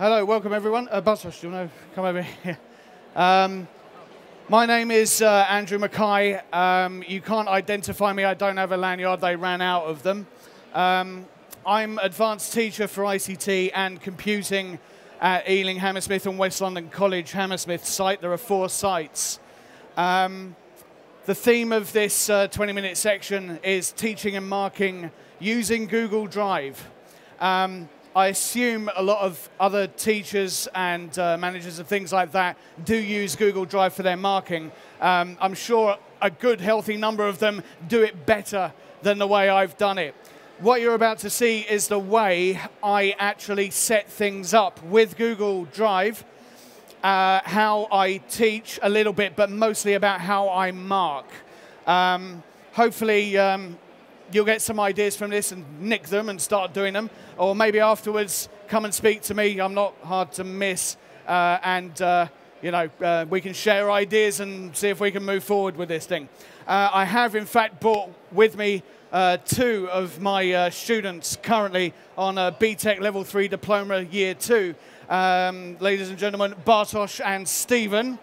Hello, welcome everyone. Uh, Bartosz, do you want to come over here? Um, my name is uh, Andrew Mackey. Um, you can't identify me. I don't have a lanyard. They ran out of them. Um, I'm advanced teacher for ICT and computing at Ealing Hammersmith and West London College Hammersmith site. There are four sites. Um, the theme of this 20-minute uh, section is teaching and marking using Google Drive. Um, I assume a lot of other teachers and uh, managers and things like that do use Google Drive for their marking. Um, I'm sure a good, healthy number of them do it better than the way I've done it. What you're about to see is the way I actually set things up with Google Drive, uh, how I teach a little bit, but mostly about how I mark. Um, hopefully, um, you'll get some ideas from this and nick them and start doing them. Or maybe afterwards, come and speak to me. I'm not hard to miss. Uh, and, uh, you know, uh, we can share ideas and see if we can move forward with this thing. Uh, I have, in fact, brought with me uh, two of my uh, students currently on a BTEC Level 3 Diploma Year 2. Um, ladies and gentlemen, Bartosz and Stephen.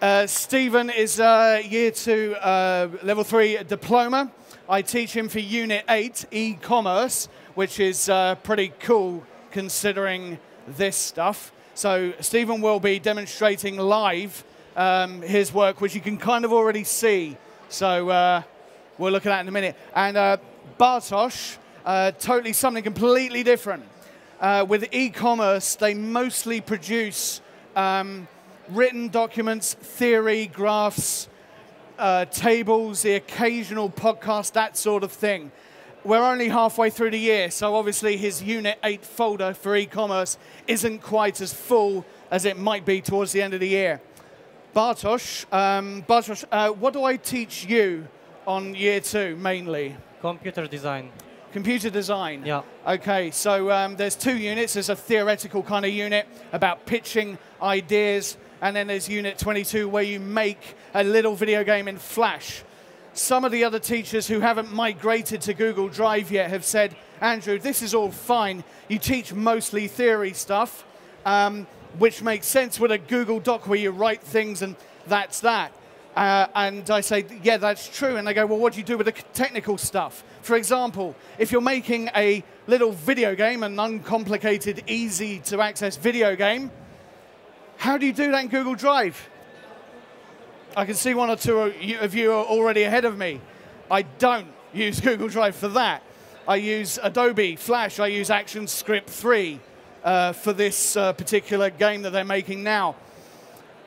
Uh, Stephen is uh, year two, uh, level three diploma. I teach him for Unit 8, e-commerce, which is uh, pretty cool considering this stuff. So Stephen will be demonstrating live um, his work, which you can kind of already see. So uh, we'll look at that in a minute. And Bartosz, totally something completely different. with e-commerce, they mostly produce um, written documents, theory, graphs, uh, tables, the occasional podcast, that sort of thing. We're only halfway through the year, so obviously his Unit 8 folder for e-commerce isn't quite as full as it might be towards the end of the year. Bartosz, um, Bartosz uh, what do I teach you on year two mainly? Computer design. Computer design? Yeah. Okay, so um, there's two units. There's a theoretical kind of unit about pitching ideas and then there's Unit 22 where you make a little video game in Flash. Some of the other teachers who haven't migrated to Google Drive yet have said, Andrew, this is all fine. You teach mostly theory stuff, um, which makes sense with a Google Doc where you write things and that's that. Uh, and I say, yeah, that's true. And they go, well, what do you do with the technical stuff? For example, if you're making a little video game, an uncomplicated, easy to access video game, how do you do that in Google Drive? I can see one or two of you are already ahead of me. I don't use Google Drive for that. I use Adobe Flash. I use ActionScript 3 uh, for this uh, particular game that they're making now.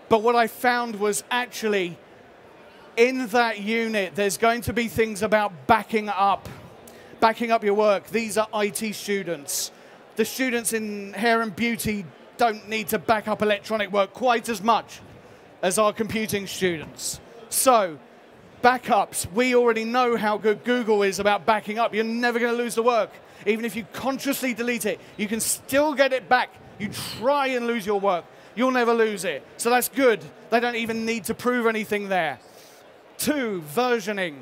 But what I found was actually in that unit, there's going to be things about backing up, backing up your work. These are IT students. The students in hair and beauty don't need to back up electronic work quite as much as our computing students. So, backups, we already know how good Google is about backing up. You're never going to lose the work. Even if you consciously delete it, you can still get it back. You try and lose your work, you'll never lose it. So that's good. They don't even need to prove anything there. Two, versioning.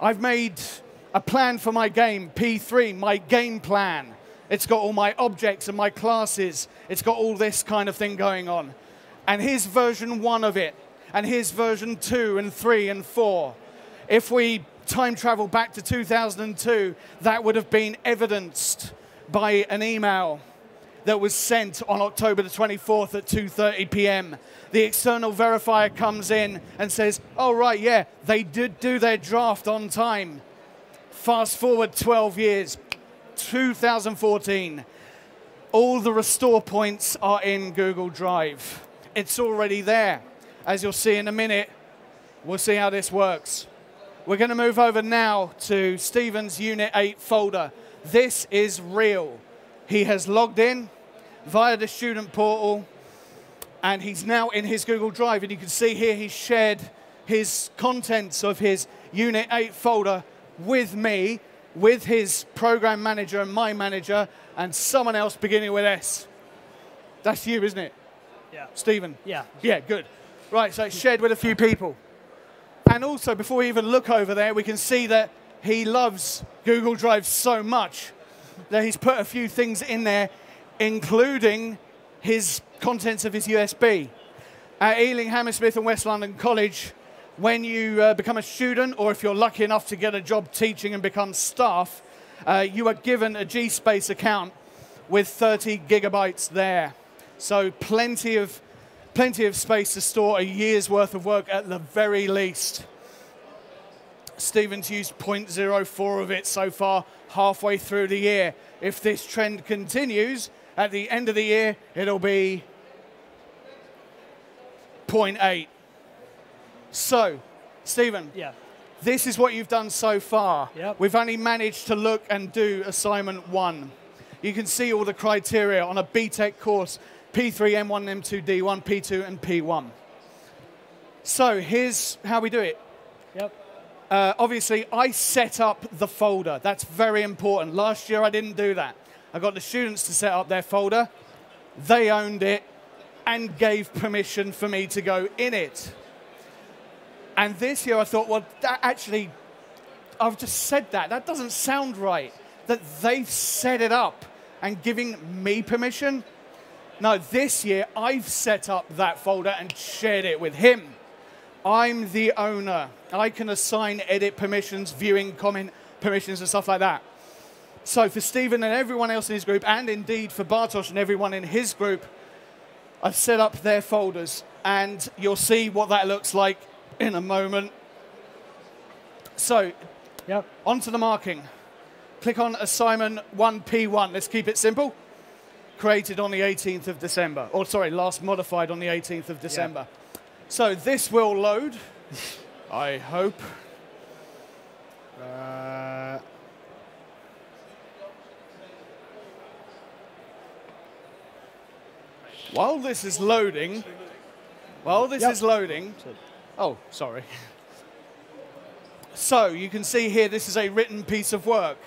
I've made a plan for my game, P3, my game plan. It's got all my objects and my classes. It's got all this kind of thing going on. And here's version one of it. And here's version two and three and four. If we time travel back to 2002, that would have been evidenced by an email that was sent on October the 24th at 2:30 p.m. The external verifier comes in and says, "Oh right, yeah, they did do their draft on time." Fast forward 12 years, 2014. All the restore points are in Google Drive. It's already there. As you'll see in a minute, we'll see how this works. We're going to move over now to Stephen's Unit 8 folder. This is real. He has logged in via the student portal, and he's now in his Google Drive. And you can see here he's shared his contents of his Unit 8 folder with me with his program manager and my manager and someone else beginning with S. That's you, isn't it? Yeah. Stephen? Yeah. Yeah, good. Right, so it's shared with a few people. And also, before we even look over there, we can see that he loves Google Drive so much that he's put a few things in there, including his contents of his USB. At Ealing, Hammersmith, and West London College, when you uh, become a student, or if you're lucky enough to get a job teaching and become staff, uh, you are given a G-Space account with 30 gigabytes there. So plenty of, plenty of space to store a year's worth of work at the very least. Stephen's used 0.04 of it so far, halfway through the year. If this trend continues, at the end of the year, it'll be 0.8. So, Stephen, Yeah. this is what you've done so far. Yep. We've only managed to look and do assignment one. You can see all the criteria on a BTEC course, P3, M1, M2, D1, P2, and P1. So here's how we do it. Yep. Uh, obviously, I set up the folder. That's very important. Last year, I didn't do that. I got the students to set up their folder. They owned it and gave permission for me to go in it. And this year, I thought, well, that actually, I've just said that. That doesn't sound right. That they've set it up and giving me permission. No, this year, I've set up that folder and shared it with him. I'm the owner. I can assign edit permissions, viewing comment permissions, and stuff like that. So for Stephen and everyone else in his group, and indeed for Bartosz and everyone in his group, I've set up their folders, and you'll see what that looks like in a moment. So Yep. onto the marking. Click on assignment 1P1. Let's keep it simple. Created on the 18th of December. Or sorry, last modified on the 18th of December. So this will load, I hope. Uh, while this is loading, while this Yep. is loading, oh, sorry. So you can see here, this is a written piece of work.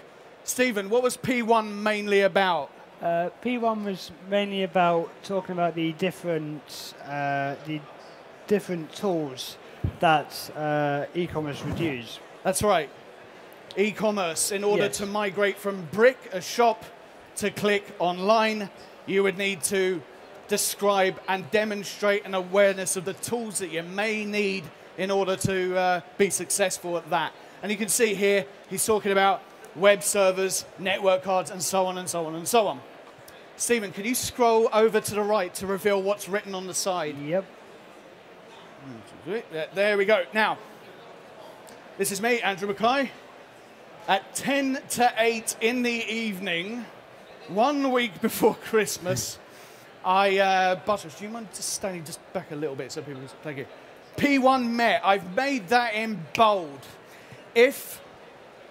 Stephen, what was P1 mainly about? Uh, P1 was mainly about talking about the different uh, the different tools that uh, e-commerce would use. That's right. E-commerce. In order Yes. to migrate from brick, a shop, to click online, you would need to describe and demonstrate an awareness of the tools that you may need in order to uh, be successful at that. And you can see here, he's talking about web servers, network cards, and so on and so on and so on. Stephen, can you scroll over to the right to reveal what's written on the side? Yep. There- There we go. Now, this is me, Andrew Mackey. At 10 to 8 in the evening, one week before Christmas, I, uh, Bartosz, do you mind just standing just back a little bit so people, can, thank you. P1 Met, I've made that in bold. If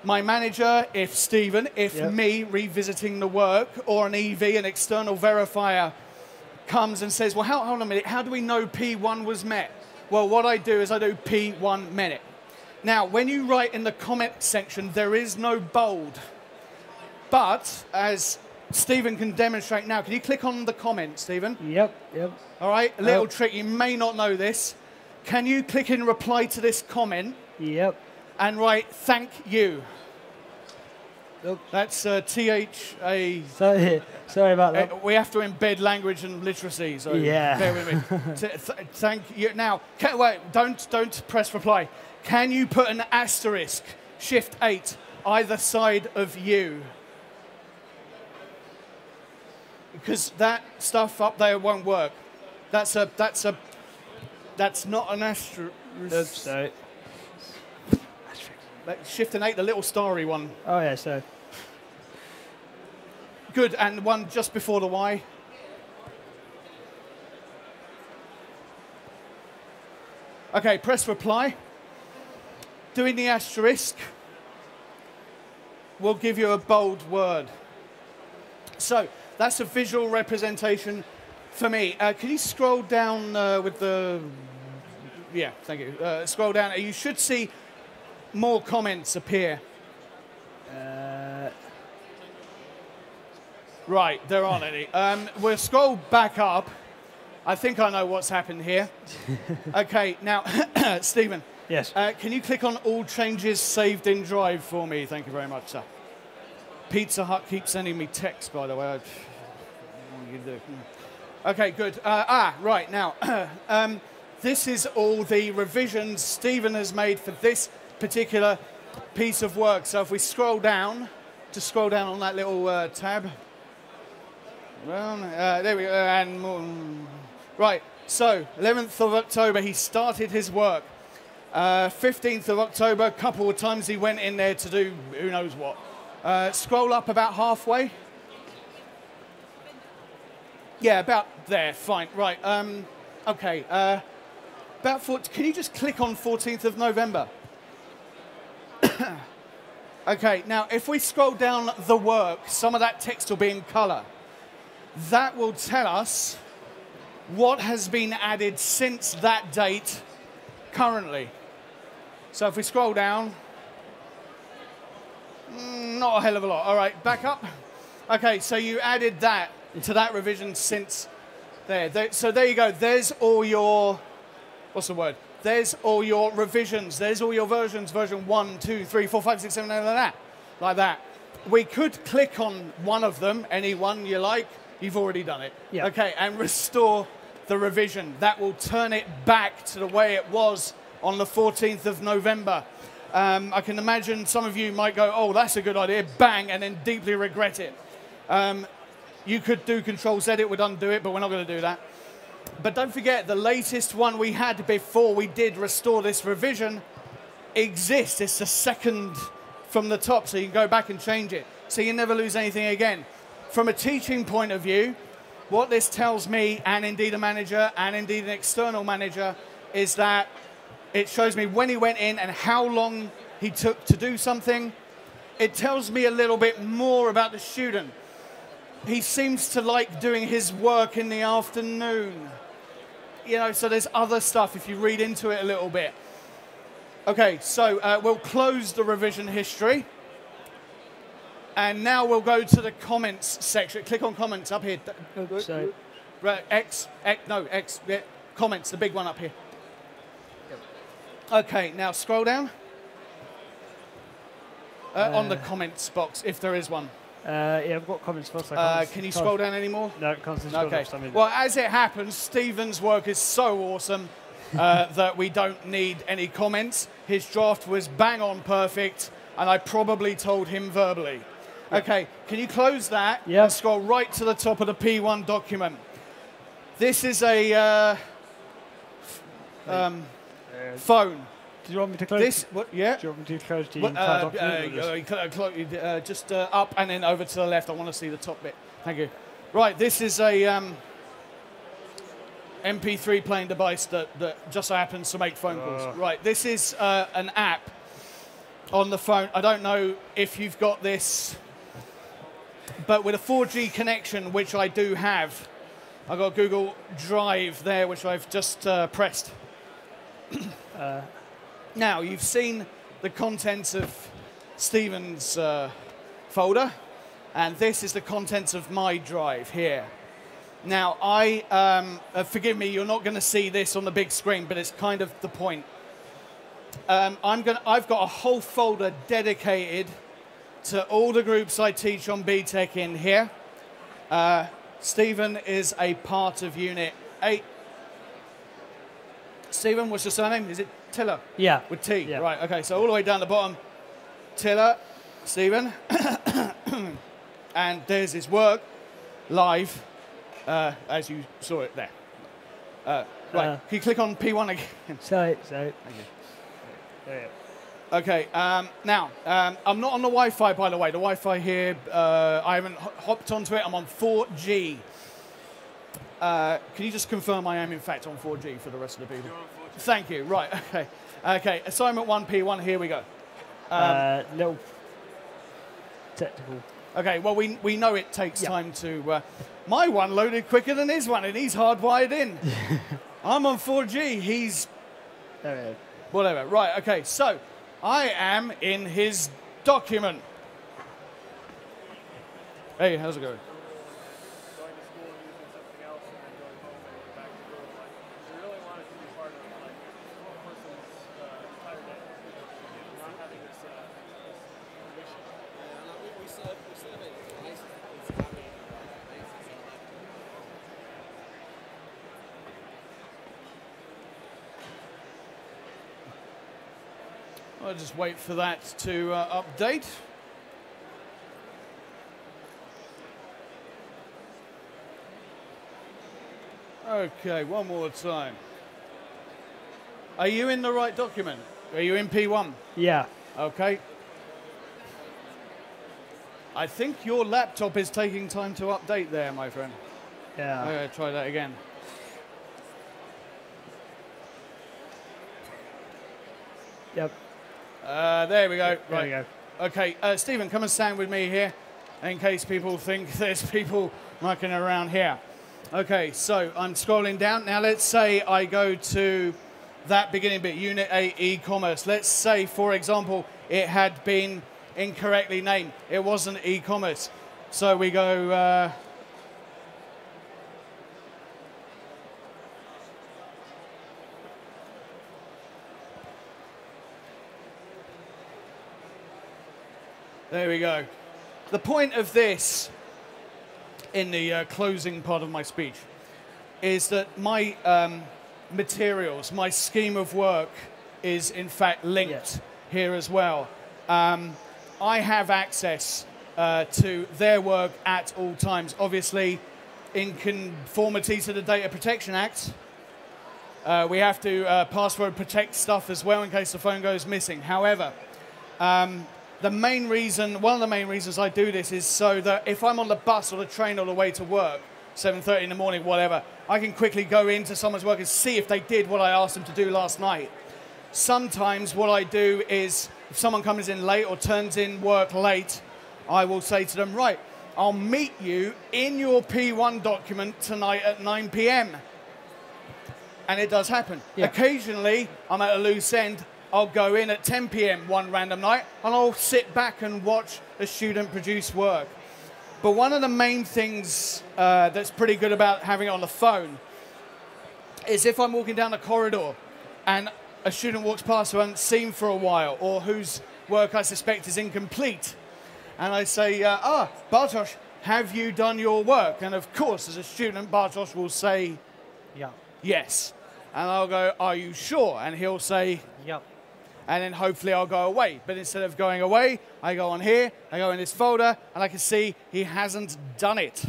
my manager, if Stephen, if Yep. me revisiting the work, or an EV, an external verifier, comes and says, well, how, hold on a minute, how do we know P1 was met? Well, what I do is I do P1 minute. Now, when you write in the comment section, there is no bold. But, as Stephen can demonstrate now, can you click on the comment, Stephen? Yep. Yep. All right, a little Oh. trick, you may not know this. Can you click in reply to this comment Yep. and write thank you? Oops. That's uh, T-H-A Sorry, sorry about that. Uh, we have to embed language and literacy, so Yeah. bear with me. Th- th- thank you. Now, can, wait, don't don't press reply. Can you put an asterisk, shift eight, either side of you? Because that stuff up there won't work. That's a that's a that's not an asterisk. Oops. Like, Shift and eight, the little starry one. Oh yeah, so Good, and one just before the Y. Okay, press reply. Doing the asterisk will give you a bold word. So that's a visual representation for me. Uh, can you scroll down uh, with the. Yeah, thank you. Uh, scroll down. You should see more comments appear. uh, Right, there aren't any. Um, we'll scroll back up. I think I know what's happened here. okay, now, Stephen, yes. uh, can you click on all changes saved in Drive for me? Thank you very much, sir. Pizza Hut keeps sending me texts, by the way. Okay, good. Uh, ah, right, now, um, this is all the revisions Stephen has made for this particular piece of work. So if we scroll down, just scroll down on that little uh, tab. Well, uh, there we go, and more. Right, so 11th of October, he started his work. Uh, 15th of October, a couple of times he went in there to do who knows what. Uh, scroll up about halfway. Yeah, about there, fine. Right, um, okay. Uh, about four, can you just click on 14th of November? okay, now if we scroll down the work, some of that text will be in color. That will tell us what has been added since that date currently. So if we scroll down, mm, not a hell of a lot. All right, back up. Okay, so you added that to that revision since there. there. So there you go. There's all your, what's the word? There's all your revisions. There's all your versions, version one, two, three, four, five, six, seven, eight, like that. Like that. We could click on one of them, any one you like. You've already done it. Yeah. Okay, and restore the revision. That will turn it back to the way it was on the 14th of November. Um, I can imagine some of you might go, oh, that's a good idea, bang, and then deeply regret it. Um, you could do Control Z, it would undo it, but we're not going to do that. But don't forget, the latest one we had before we did restore this revision exists. It's the second from the top, so you can go back and change it. So you never lose anything again. From a teaching point of view, what this tells me, and indeed a manager, and indeed an external manager, is that it shows me when he went in and how long he took to do something. It tells me a little bit more about the student. He seems to like doing his work in the afternoon. You know, so there's other stuff if you read into it a little bit. Okay, so uh, we'll close the revision history. And now we'll go to the comments section. Click on comments up here. So, Right, X, X, no, X, yeah, comments, the big one up here. Okay, now scroll down. Uh, on the Uh, comments box, if there is one. Uh, yeah, I've got comments first. Uh, can't- you scroll down any more? No, can't scroll Okay. down, so I'm in. Well, as it happens, Stephen's work is so awesome uh, that we don't need any comments. His draft was bang on perfect, and I probably told him verbally. Okay, can you close that Yeah. and scroll right to the top of the P1 document? This is a uh, um, phone. Do you want me to close? This, what, yeah? Do you want me to close the What, entire uh, document? or uh, just- uh, you cl- cl- uh, just uh, up and then over to the left. I want to see the top bit. Thank you. Right, this is a um, MP3 playing device that, that just so happens to make phone calls. Ugh. Right, this is uh, an app on the phone. I don't know if you've got this, but with a 4G connection, which I do have, I've got Google Drive there, which I've just uh, pressed. Now, you've seen the contents of Stephen's uh, folder, and this is the contents of my drive here. Now, I, um, uh, forgive me, you're not going to see this on the big screen, but it's kind of the point. Um, I'm gonna, I've got a whole folder dedicated to all the groups I teach on BTEC in here. Uh, Stephen is a part of Unit 8. Stephen, what's your surname? Is it Tiller? yeah. With T, Yeah. right, okay, so all the way down the bottom, Tiller, Stephen, and there's his work live, uh, as you saw it there. Uh, right, Uh, can you click on P1 again? Sorry, so. Yeah. okay, um, now, um, I'm not on the Wi Fi, by the way. The Wi Fi here, uh, I haven't ho- hopped onto it, I'm on 4G. Uh, can you just confirm I am, in fact, on 4G for the rest of the people? Thank you, right, okay. Okay, assignment 1P1, here we go. Um, uh, little technical. Okay, well, we, we know it takes Yeah. time to. Uh, my one loaded quicker than his one, and he's hardwired in. I'm on 4G, he's There we go. whatever. Right, okay, so I am in his document. Hey, how's it going? going to school and using something else and then going home and going back to school. Like, we really want it to be part of like one person's uh, entire day. Not having this, uh, this mission. Yeah, and we, we said we said I'll just wait for that to uh, update. Okay, one more time. Are you in the right document? Are you in P1? Yeah. Okay. I think your laptop is taking time to update there, my friend. Yeah. Okay, try that again. Yep. Uh, there we go. There right. we go. Okay, uh, Stephen, come and stand with me here in case people think there's people mucking around here. Okay, so I'm scrolling down. Now let's say I go to that beginning bit, Unit 8 e-commerce. Let's say, for example, it had been incorrectly named. It wasn't e-commerce. So we go, uh, There we go. The point of this, in the uh, closing part of my speech, is that my um, materials, my scheme of work, is in fact linked Yes. here as well. Um, I have access uh, to their work at all times, obviously in conformity to the Data Protection Act. Uh, we have to uh, password protect stuff as well in case the phone goes missing. However, um, the main reason, one of the main reasons I do this is so that if I'm on the bus or the train on the way to work, 7.30 in the morning, whatever, I can quickly go into someone's work and see if they did what I asked them to do last night. Sometimes what I do is if someone comes in late or turns in work late, I will say to them, right, I'll meet you in your P1 document tonight at 9 p.m. And it does happen. Yeah. Occasionally, I'm at a loose end. I'll go in at 10 p.m. one random night and I'll sit back and watch a student produce work. But one of the main things uh, that's pretty good about having it on the phone is if I'm walking down the corridor and a student walks past who I haven't seen for a while or whose work I suspect is incomplete, and I say, uh, ah, Bartosz, have you done your work? And of course, as a student, Bartosz will say Yeah. yes. And I'll go, are you sure? And he'll say, Yeah. And then hopefully I'll go away. But instead of going away, I go on here, I go in this folder, and I can see he hasn't done it.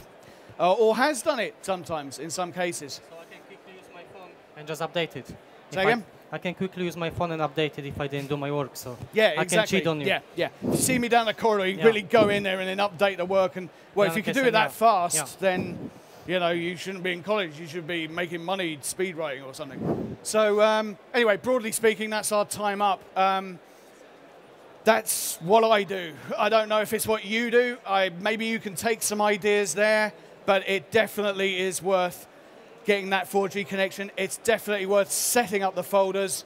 Uh, or has done it sometimes, in some cases. So I can quickly use my phone and just update it. Say I- again? I, can quickly use my phone and update it if I didn't do my work. So Yeah, I exactly. can cheat on you. Yeah, yeah. If you see me down the corridor, you Yeah. really go in there and then update the work. And well, Yeah, if you okay, can do so it that yeah. fast, then you know you shouldn't be in college. You should be making money speed writing or something. So um, anyway, broadly speaking, that's our time up. Um, that's what I do. I don't know if it's what you do. I, maybe you can take some ideas there, but it definitely is worth getting that 4G connection. It's definitely worth setting up the folders,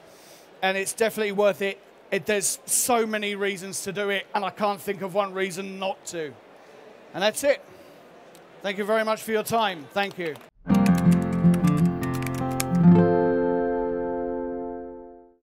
and it's definitely worth it. it. There's so many reasons to do it, and I can't think of one reason not to. And that's it. Thank you very much for your time. Thank you.